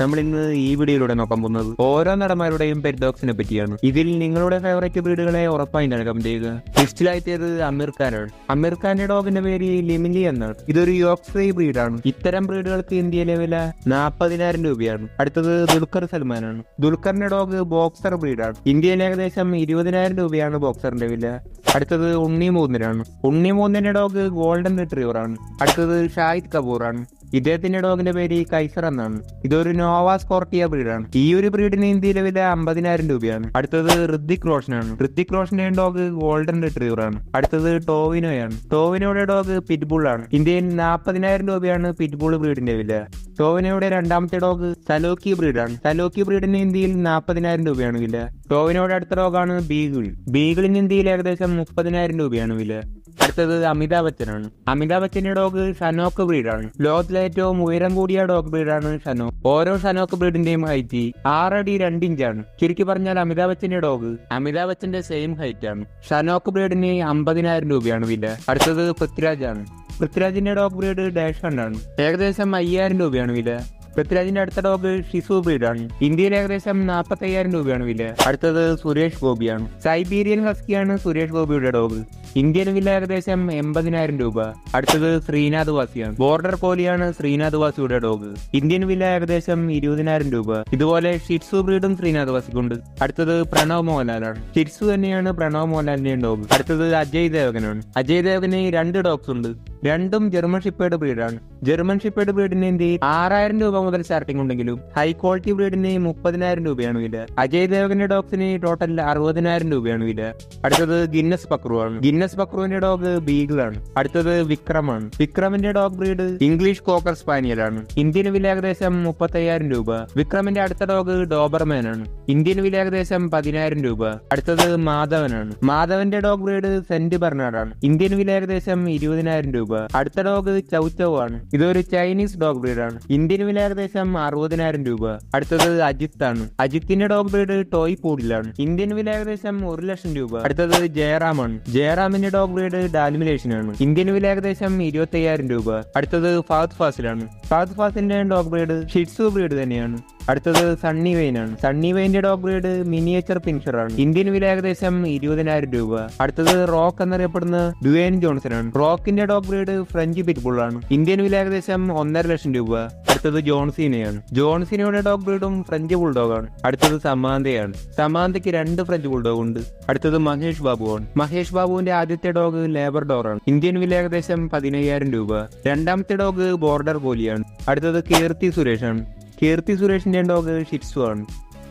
നമ്മൾ ഇന്ന് ഈ വീഡിയോയിലൂടെ നോക്കാൻ പോകുന്നത് ഓരോ നടന്മാരുടെയും പെറ്റ് ഡോഗ്സിനെ പറ്റിയാണ്. ഇതിൽ നിങ്ങളുടെ ഫേവറേറ്റ് ബ്രീഡുകളെ ഉറപ്പായി കമന്റ് ചെയ്യുക. ലിസ്റ്റിലായിട്ടത് അമീർ ഖാനാണ് അമീർ ഖാന്റെ ഡോഗിന്റെ പേര് ലിമിലി എന്നാണ്. ഇതൊരു യോക്സ്ഫ്രീ ബ്രീഡാണ്. ഇത്തരം ബ്രീഡുകൾക്ക് ഇന്ത്യയിലെ വില നാൽപ്പതിനായിരം രൂപയാണ്. അടുത്തത് ദുൽഖർ സൽമാനാണ്. ദുൽഖറിന്റെ ഡോഗ് ബോക്സർ ബ്രീഡാണ്. ഇന്ത്യയിൽ ഏകദേശം ഇരുപതിനായിരം രൂപയാണ് ബോക്സറിന്റെ വില. അടുത്തത് ഉണ്ണി മൂന്നിനാണ്. ഉണ്ണി മൂന്നിന്റെ ഡോഗ് ഗോൾഡൻ റിട്രീവർ ആണ്. അടുത്തത് ഷാഹിദ് കപൂർ ആണ് ഇദ്ദേഹത്തിന്റെ ഡോഗിന്റെ പേര് കൈസർ എന്നാണ്. ഇതൊരു നോവ സ്കോർട്ടിയ ബ്രീഡാണ്. ഈ ഒരു ബ്രീഡിന് ഇന്ത്യയിലെ വില അമ്പതിനായിരം രൂപയാണ്. അടുത്തത് ഋത്തിക് റോഷനാണ്. ഋത്തിക് റോഷന്റെ ഡോഗ് ഗോൾഡൻ റിട്രീവർ ആണ് അടുത്തത് ടോവിനോയാണ്. ടോവിനോയുടെ ഡോഗ് പിറ്റ്ബുൾ ആണ് ഇന്ത്യയിൽ നാൽപ്പതിനായിരം രൂപയാണ് പിറ്റ്ബുൾ ബ്രീഡിന്റെ വില. ടോവിനോയുടെ രണ്ടാമത്തെ ഡോഗ് സലോക്കി ബ്രീഡാണ്. സലോക്കി ബ്രീഡിന് ഇന്ത്യയിൽ നാൽപ്പതിനായിരം രൂപയാണ് വില. ടോവിനോയുടെ അടുത്ത ഡോഗാണ് ബീഗിൾ. ബീഗിളിന് ഇന്ത്യയിൽ ഏകദേശം മുപ്പതിനായിരം രൂപയാണ് വില. അടുത്തത് അമിതാഭ് ബച്ചനാണ്. അമിതാഭ് ബച്ചന്റെ ഡോഗ് ഷനോക്ക് ബ്രീഡാണ് ലോകത്തിലെ ഏറ്റവും ഉയരം കൂടിയ ഡോഗ് ബ്രീഡാണ് സനോ. ഓരോ ഷനോക്ക് ബ്രീഡിന്റെയും ഹൈറ്റ് ആറടി രണ്ട് ഇഞ്ചാണ് ചുരുക്കി പറഞ്ഞാൽ അമിതാഭ് ബച്ചന്റെ ഡോഗ് അമിതാഭ് ബച്ചന്റെ സെയിം ഹൈറ്റ് ആണ്. ഷനോക്ക് ബ്രീഡിന് അമ്പതിനായിരം രൂപയാണ് വില. അടുത്തത് പൃഥ്വിരാജ് ആണ്. പൃഥ്വിരാജിന്റെ ഡോഗ് ബ്രീഡ് ഡാഷ് ആണ്. ഏകദേശം അയ്യായിരം രൂപയാണ് വില. പൃഥ്വിരാജിന്റെ അടുത്ത ഡോഗ് ഷിസു ബ്രീഡാണ് ഇന്ത്യയിൽ ഏകദേശം നാൽപ്പത്തയ്യായിരം രൂപയാണ് വില. അടുത്തത് സുരേഷ് ഗോപിയാണ്. സൈബീരിയൻ ഹസ്കിയാണ് സുരേഷ് ഗോപിയുടെ ഡോഗ്. ഇന്ത്യൻ വില ഏകദേശം എൺപതിനായിരം രൂപ. അടുത്തത് ശ്രീനാഥ് വാസിയാണ്. ബോർഡർ കോലിയാണ് ശ്രീനാഥ് വാസിയുടെ ഡോഗ്. ഇന്ത്യൻ വില ഏകദേശം ഇരുപതിനായിരം രൂപ. ഇതുപോലെ ഷിറ്റ്സു ബ്രീഡും ശ്രീനാഥ് വാസിക്കുണ്ട്. അടുത്തത് പ്രണവ് മോഹൻലാലാണ്. ഷിറ്റ്സു തന്നെയാണ് പ്രണവ് മോഹൻലാലിന്റെയും ഡോഗ്. അടുത്തത് അജയ് ദേവകനാണ് അജയ് ദേവകന് രണ്ട് ഡോഗ്സ് ഉണ്ട്. രണ്ടും ജർമ്മൻ ഷിപ്പേഡ് ബ്രീഡാണ്. ജർമ്മൻ ഷിപ്പേഡ് ബ്രീഡിന് ഇന്ത്യയിൽ ആറായിരം രൂപ മുതൽ സ്റ്റാർട്ടിംഗ് ഉണ്ടെങ്കിലും ഹൈ ക്വാളിറ്റി ബ്രീഡിന് മുപ്പതിനായിരം രൂപയാണ് വില. അജയ് ദേവകന്റെ ഡോഗ്സിന് ടോട്ടൽ അറുപതിനായിരം രൂപയാണ് വില. അടുത്തത് ഗിന്നസ് പക്രു ആണ് ഗിന്നസ് പക്രുവിന്റെ ഡോഗ് ബീഗിൾ ആണ് അടുത്തത് വിക്രമാണ്. വിക്രമിന്റെ dog breed English cocker spaniel ആണ് ഇന്ത്യൻ വില ഏകദേശം മുപ്പത്തയ്യായിരം രൂപ. വിക്രമിന്റെ അടുത്ത ഡോഗ് ഡോബർമാൻ ആണ് ഇന്ത്യൻ വില ഏകദേശം പതിനായിരം രൂപ. അടുത്തത് മാധവനാണ്. മാധവന്റെ ഡോഗ് ബ്രീഡ് സെന്റ് ബെർണാഡ് ആണ് ഇന്ത്യൻ വില ഏകദേശം ഇരുപതിനായിരം രൂപ. അടുത്ത ഡോഗ് ചൗച്ചവ് ആണ്. ഇതൊരു ചൈനീസ് ഡോഗ് ബ്രീഡാണ് ഇന്ത്യൻ വില ഏകദേശം അറുപതിനായിരം രൂപ. അടുത്തത് അജിത്ത് ആണ്. അജിത്തിന്റെ ഡോഗ് ബ്രീഡ് ടോയ് പൂഡിലാണ് ഇന്ത്യൻ വില ഏകദേശം ഒരു ലക്ഷം രൂപ. അടുത്തത് ജയറാം ആണ്. ജയറാമിന്റെ ഡോഗ് ബ്രീഡ് ഡാൽമിലേഷൻ ആണ്. ഇന്ത്യൻ വില ഏകദേശം ഇരുപത്തി രൂപ. അടുത്തത് ഫാദ് ഫാസിലാണ് Fahadh ഫാസിന്റെ dog breed shih tzu breed തന്നെയാണ്. അടുത്തത് സണ്ണി വെയിൻ ആണ്. സണ്ണി വെയിന്റെ ഡോഗ് ബ്രീഡ് മിനിയേച്ചർ പിൻഷർ ആണ്. ഇന്ത്യൻ വില ഏകദേശം ഇരുപതിനായിരം രൂപ. അടുത്തത് റോക്ക് എന്നറിയപ്പെടുന്ന ഡുവേൻ ജോൺസൺ ആണ്. റോക്കിന്റെ ഡോഗ് ബ്രീഡ് ഫ്രഞ്ച് പിറ്റ്ബുൾ ആണ്. ഇന്ത്യൻ വില ഏകദേശം ഒന്നര ലക്ഷം രൂപ. അടുത്തത് ജോൺസീനയാണ് ജോൺസീനയുടെ ഡോഗ് ബ്രീഡും ഫ്രഞ്ച് ആണ്. അടുത്തത് സമാന്തയാണ് സമാന്തയ്ക്ക് രണ്ട് ഫ്രഞ്ച് ബുൾഡോഗ് ഉണ്ട്. അടുത്തത് മഹേഷ് ബാബു ആണ്. മഹേഷ് ബാബുവിന്റെ ആദ്യത്തെ ഡോഗ് ലേബർ ഡോർ ആണ്. ഇന്ത്യൻ വില ഏകദേശം പതിനയ്യായിരം രൂപ. രണ്ടാമത്തെ ഡോഗ് ബോർഡർ കോലിയാണ് അടുത്തത് കീർത്തി സുരേഷ് ആണ്. കീർത്തി സുരേഷിന്റെ ഡോഗ് ഷിറ്റ്സു ആണ്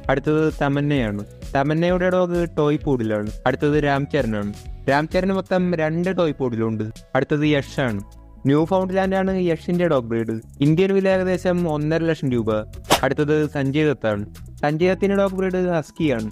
അടുത്തത് തമന്നയാണ്. തമന്നയുടെ ഡോഗ് ടോയ് പൂഡിലാണ്. അടുത്തത് രാംചരനാണ്. രാംചരന് മൊത്തം രണ്ട് ടോയ് പൂഡിലുണ്ട്. അടുത്തത് യഷാണ്. ന്യൂ ഫൗണ്ട്ലാൻഡ് ആണ് യഷിന്റെ ഡോഗ് ബ്രീഡ്. ഇന്ത്യൻ വില ഏകദേശം ഒന്നര ലക്ഷം രൂപ. അടുത്തത് സഞ്ജയ് ദത്താണ് സഞ്ജയ് ദത്തിന്റെ ഡോഗ് ബ്രീഡ് ഹസ്കിയാണ്.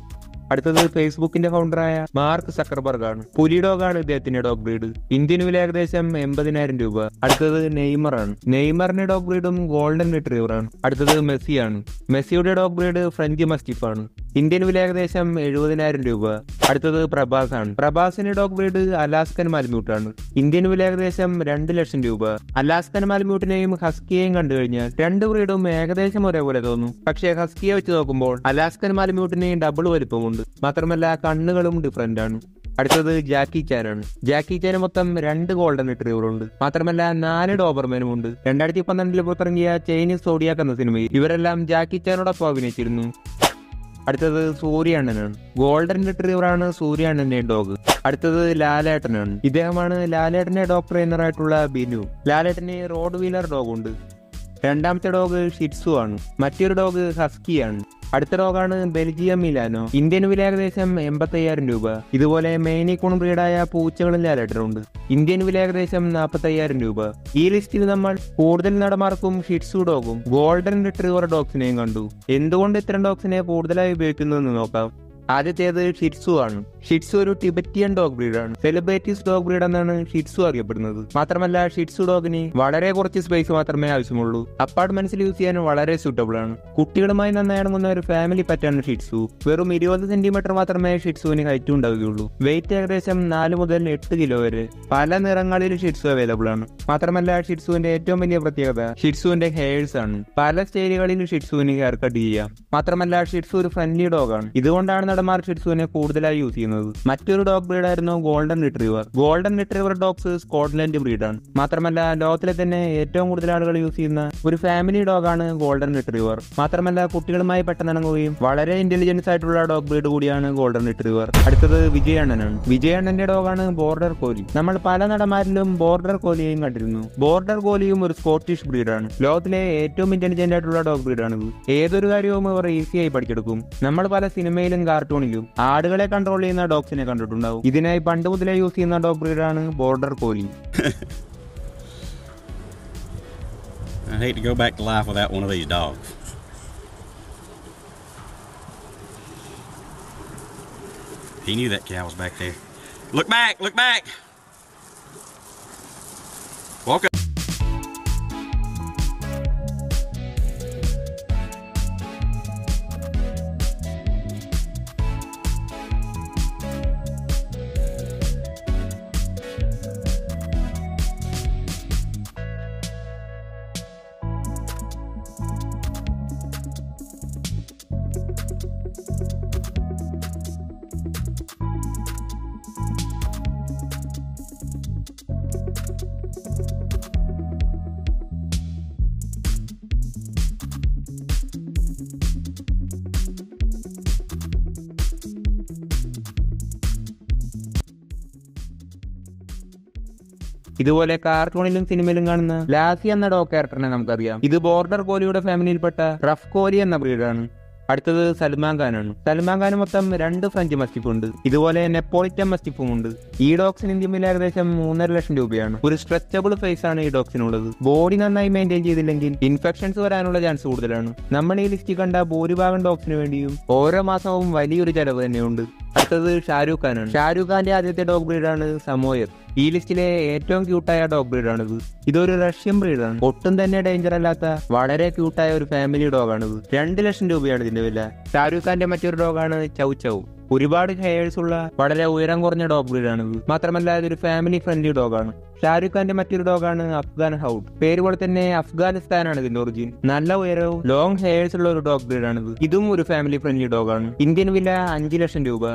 അടുത്തത് ഫേസ്ബുക്കിന്റെ ഫൗണ്ടറായ മാർക്ക് സക്കർബർഗ് ആണ് പുലി ഡോഗാണ് ഇദ്ദേഹത്തിന്റെ ഡോഗ് ബ്രീഡ്. ഇന്ത്യൻ വില ഏകദേശം എൺപതിനായിരം രൂപ. അടുത്തത് നെയ്മർ ആണ് നെയ്മറിന്റെ ഡോഗ് ബ്രീഡും ഗോൾഡൻ റിട്രീവർ ആണ് അടുത്തത് മെസ്സിയാണ്. മെസ്സിയുടെ ഡോഗ് ബ്രീഡ് ഫ്രഞ്ച് മസ്റ്റിഫ് ആണ് ഇന്ത്യൻ വില ഏകദേശം എഴുപതിനായിരം രൂപ. അടുത്തത് പ്രഭാസ് ആണ് പ്രഭാസിന്റെ ഡോഗ് ബ്രീഡ് അലാസ്കൻ മാലിമ്യൂട്ടാണ് ഇന്ത്യൻ വില ഏകദേശം രണ്ട് ലക്ഷം രൂപ. അലാസ്കൻ മാലിമ്യൂട്ടിനെയും ഹസ്കിയെയും കണ്ടു കഴിഞ്ഞാൽ രണ്ട് ബ്രീഡും ഏകദേശം ഒരേപോലെ തോന്നും. പക്ഷേ ഹസ്കിയെ വെച്ച് നോക്കുമ്പോൾ അലാസ്കൻ മാൽമ്യൂട്ടിന് ഡബിൾ വലിപ്പമുണ്ട്. മാത്രമല്ല കണ്ണുകളും ഡിഫറെന്റ് ആണ്. അടുത്തത് ജാക്കി ചാനാണ്. ജാക്കി ചാന് മൊത്തം രണ്ട് ഗോൾഡൻ റിട്രീവർ ഉണ്ട് മാത്രമല്ല നാല് ഡോബർമാനും ഉണ്ട് രണ്ടായിരത്തി പന്ത്രണ്ടിൽ പുറത്തിറങ്ങിയ ചൈനീസ് സോഡിയാക്ക് എന്ന സിനിമയിൽ ഇവരെല്ലാം ജാക്കി ചാനോടൊപ്പം അഭിനയിച്ചിരുന്നു. അടുത്തത് സൂര്യാണ്ണനാണ് ഗോൾഡൻ റിട്രീവർ ആണ് സൂര്യാണ്ണന്റെ ഡോഗ്. അടുത്തത് ലാലേട്ടനാണ്. ഇദ്ദേഹമാണ് ലാലേട്ടന്റെ ഡോഗ് ട്രെയിനറായിട്ടുള്ള ബിനു. ലാലേട്ടന് റോഡ് വീലർ ഡോഗ് ഉണ്ട് രണ്ടാമത്തെ ഡോഗ് ഷിറ്റ്സു ആണ് മറ്റൊരു ഡോഗ് ഹസ്കിയാണ്. അടുത്ത ഡോഗാണ് ബെൽജിയം മിലാനോ. ഇന്ത്യൻ വില ഏകദേശം എൺപത്തി അയ്യായിരം രൂപ. ഇതുപോലെ മേനിക്കോൺ ബ്രീഡായ പൂച്ചകളും അലട്ടറുണ്ട് ഇന്ത്യൻ വില ഏകദേശം നാൽപ്പത്തി അയ്യായിരം രൂപ. ഈ ലിസ്റ്റിൽ നമ്മൾ കൂടുതൽ നടമാർക്കും ഷിറ്റ്സു ഡോഗും ഗോൾഡൻ റിട്രീവർ ഡോഗ്സിനെയും കണ്ടു. എന്തുകൊണ്ട് ഇത്തരം ഡോഗ്സിനെ കൂടുതലായി ഉപയോഗിക്കുന്നു എന്ന് നോക്കാം. ആദ്യത്തേത് ഷിറ്റ്സു ആണ്. ഷിറ്റ്സു ഒരു ടിബറ്റിയൻ ഡോഗ് ബ്രീഡാണ്. സെലിബ്രേറ്റീസ് ഡോഗ് ബ്രീഡ് എന്നാണ് ഷിറ്റ്സു അറിയപ്പെടുന്നത്. മാത്രമല്ല ഷിറ്റ്സു ഡോഗിന് വളരെ കുറച്ച് സ്പേസ് മാത്രമേ ആവശ്യമുള്ളൂ. അപ്പാർട്ട്മെന്റ്സിൽ യൂസ് ചെയ്യാൻ വളരെ സൂട്ടബിൾ ആണ്. കുട്ടികളുമായി നന്നായി ഇറങ്ങുന്ന ഒരു ഫാമിലി പറ്റാണ് ഷിറ്റ്സു. വെറും ഇരുപത് സെന്റിമീറ്റർ മാത്രമേ ഷിറ്റ്സുവിന് ഹൈറ്റ് ഉണ്ടാവുകയുള്ളൂ. വെയിറ്റ് ഏകദേശം നാല് മുതൽ എട്ട് കിലോ വരെ. പല നിറങ്ങളിൽ ഷിറ്റ്സു അവൈലബിൾ ആണ്. മാത്രമല്ല ഷിറ്റ്സുവിന്റെ ഏറ്റവും വലിയ പ്രത്യേകത ഷിറ്റ്സുവിന്റെ ഹെയർസ് ആണ്. പല സ്റ്റൈലുകളിൽ ഷിറ്റ്സുവിന് ഹെയർ കട്ട് ചെയ്യാം. മാത്രമല്ല ഷിറ്റ്സു ഒരു ഫ്രണ്ട്ലി ഡോഗാണ് ഇതുകൊണ്ടാണ് നടന്മാർ ഷിറ്റ്സുവിനെ കൂടുതലായി യൂസ് ചെയ്യുന്നത്. മറ്റൊരു dog ബ്രീഡായിരുന്നു golden retriever golden retriever dogs Scotland ബ്രീഡാണ് മാത്രമല്ല ലോകത്തിലെ തന്നെ ഏറ്റവും കൂടുതൽ ആളുകൾ യൂസ് ചെയ്യുന്ന ഒരു ഫാമിലി ഡോഗാണ് ഗോൾഡൻ റിട്രീവർ മാത്രമല്ല കുട്ടികളുമായി പെട്ടെന്ന് ഇണങ്ങുകയും വളരെ ഇന്റലിജൻസ് ആയിട്ടുള്ള ഡോഗ് ബ്രീഡ് കൂടിയാണ് ഗോൾഡൻ റിട്രീവർ അടുത്തത് വിജയണ്ണനാണ്. വിജയണ്ണന്റെ ഡോഗാണ് ബോർഡർ കോലി നമ്മൾ പല നടന്മാരിലും ബോർഡർ കോലിയെയും കണ്ടിരുന്നു. ബോർഡർ കോലിയും ഒരു സ്കോട്ടിഷ് ബ്രീഡാണ് ലോകത്തിലെ ഏറ്റവും ഇന്റലിജന്റ് ആയിട്ടുള്ള ഡോഗ് ബ്രീഡാണ് ഏതൊരു കാര്യവും അവർ ഈസിയായി പഠിച്ചെടുക്കും. നമ്മൾ പല സിനിമയിലും കാർട്ടൂണിലും ആടുകളെ കൺട്രോൾ ചെയ്യുന്ന ഡോഗ്സിനെ കണ്ടിട്ടുണ്ടാവും ഇതിനായി പണ്ട് മുതലേ യൂസ് ചെയ്യുന്ന dog ബ്രീഡാണ് border collie He knew that cow was back there. Look back, look back. ഇതുപോലെ കാർട്ടൂണിലും സിനിമയിലും കാണുന്ന ലാസി എന്ന ഡോഗ് ക്യാരക്ടറിനെ നമുക്കറിയാം. ഇത് ബോർഡർ കോലിയുടെ ഫാമിലിയിൽപ്പെട്ട റഫ് കോലി എന്ന ബ്രീഡാണ് അടുത്തത് സൽമാൻ ഖാനാണ്. സൽമാൻ ഖാന് മൊത്തം രണ്ട് ഫ്രഞ്ച് മസ്റ്റിഫ് ഉണ്ട്. ഇതുപോലെ നെപ്പോളിറ്റൻ മസ്റ്റിഫും ഉണ്ട്. ഈ ഡോക്സിന് ഇന്ത്യൻ വില ഏകദേശം മൂന്നര ലക്ഷം രൂപയാണ്. ഒരു സ്ട്രെച്ചബിൾ ഫേസ് ആണ് ഈ ഡോഗ്സിനുള്ളത് ബോഡി നന്നായി മെയിന്റെയിൻ ചെയ്തില്ലെങ്കിൽ ഇൻഫെക്ഷൻസ് വരാനുള്ള ചാൻസ് കൂടുതലാണ്. നമ്മൾ ഈ ലിസ്റ്റ് കണ്ട ഭൂരിഭാഗം ഡോക്സിന് വേണ്ടിയും ഓരോ മാസവും വലിയൊരു ചെലവ് തന്നെയുണ്ട്. അടുത്തത് ഷാരൂഖ് ഖാനാണ്. ഷാരൂഖ് ഖാന്റെ ആദ്യത്തെ ഡോഗ് ബ്രീഡാണ് സമോയർ ഈ ലിസ്റ്റിലെ ഏറ്റവും ക്യൂട്ടായ ഡോഗ് ബ്രീഡാണിത് ഇതൊരു റഷ്യൻ ബ്രീഡാണ് ഒട്ടും തന്നെ ഡേഞ്ചർ അല്ലാത്ത വളരെ ക്യൂട്ടായ ഒരു ഫാമിലി ഡോഗാണിത് രണ്ട് ലക്ഷം രൂപയാണ് വില. ഷാരൂഖ് ഖാന്റെ മറ്റൊരു ഡോഗാണ് ചൗ ചൗ. ഒരുപാട് ഹെയേഴ്സ് ഉള്ള വളരെ ഉയരം കുറഞ്ഞ ഡോഗ് ബ്രീഡാണിത് മാത്രമല്ല ഇതൊരു ഫാമിലി ഫ്രണ്ട്ലി ഡോഗാണ് ഷാരൂഖ് ഖാന്റെ മറ്റൊരു ഡോഗാണ് അഫ്ഗാൻ ഹൗഡ്. പേര് പോലെ തന്നെ അഫ്ഗാനിസ്ഥാനാണ് ഇതിന്റെ ഒറിജിൻ നല്ല ഉയരവും ലോങ് ഹെയേഴ്സ് ഉള്ള ഒരു ഡോഗ് ബ്രീഡാണിത് ഇതും ഒരു ഫാമിലി ഫ്രണ്ട്ലി ഡോഗാണ് ഇന്ത്യൻ വില അഞ്ചു ലക്ഷം രൂപ.